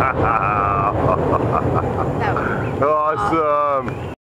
awesome.